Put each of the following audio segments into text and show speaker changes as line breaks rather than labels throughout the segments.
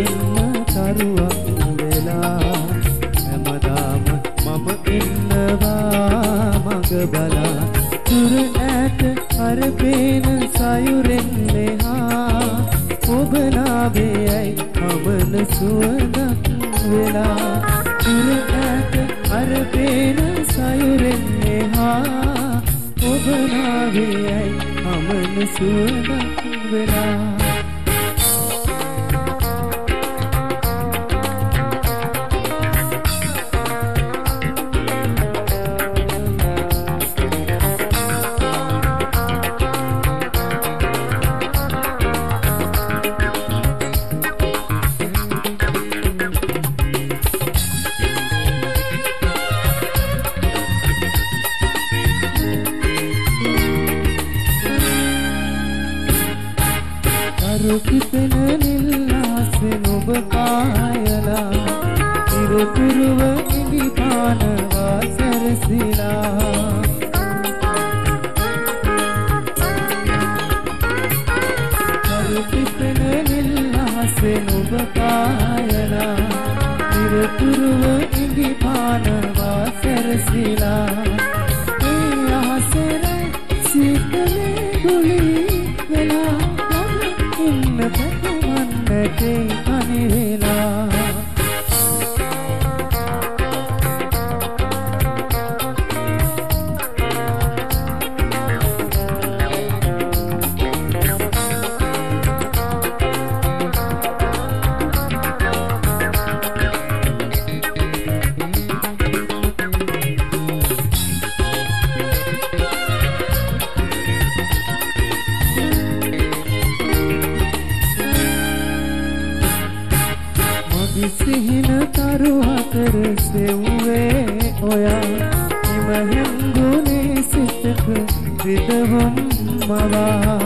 එන්න තරුවක් වෙලා හැමදාම මම ඉන්නවා මග බලා. දුර ඈත අර පේන සයුරෙන් මෙහා ඔබ නාවේයි අමන සුවඳක් වෙලා? දුර ඈත අර පේන සයුරෙන් මෙහා ඔබ නාවේයි අමන සුවඳක් වෙලා? ಆರೋಪಿಸಲಿಲ್ಲಾಸೆನುಬಕಾಯಲ ಇದು ಕುರುವ ನಿಧಾನವ ಸರಸಿಲ ಆರೋಪಿಸಲಿಲ್ಲಾಸೆನುಬಕಾಯಲ ಇದು ಕುರುವ ನಿಧಾನವ ಸರಸಿಲ ಸೀತಲ day. සිහින තරු අතර සෙව්වේ ඔයා හිමහෙන්ගුනේ සිතක විදවම් මවා.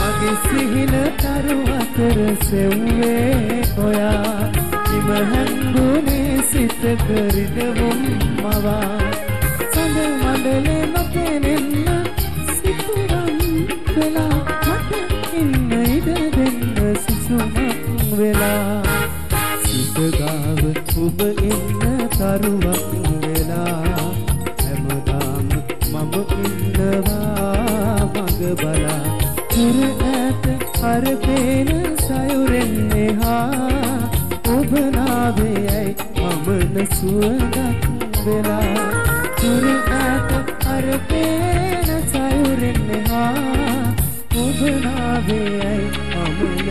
මගේ සිහින තරු අතර සෙව්වේ ඔයා හිමහෙන්ගුනේ සිතක රිදවම් මවා. සඳ මඩලේ නොපෙනෙන්න වෙලා. සිතගාව ඔබ ඉන්න තරුවක් වෙලා. හැමදාම මම ඉන්නවා මග බලා. තුර ඇත අර පේන සයුරෙන් එහා. ඔබ නාවේයි මමන සුවඳක් වෙලා. තුර ඇත අර පේන සයුරෙන් එහා. ඔබ නාවේයි අමන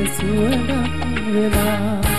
月。